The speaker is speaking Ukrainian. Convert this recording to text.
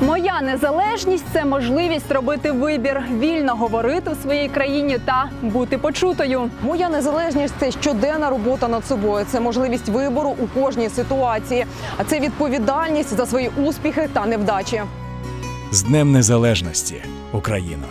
Моя незалежність це можливість робити вибір, вільно говорити в своїй країні та бути почутою. Моя незалежність це щоденна робота над собою. Це можливість вибору у кожній ситуації. А це відповідальність за свої успіхи та невдачі. З Днем Незалежності, Україна.